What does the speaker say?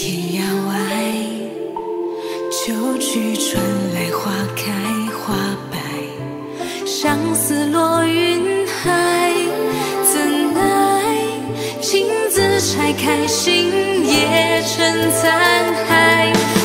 天涯外秋去春来花开花败相思落云海怎奈情字拆开心也成残骸。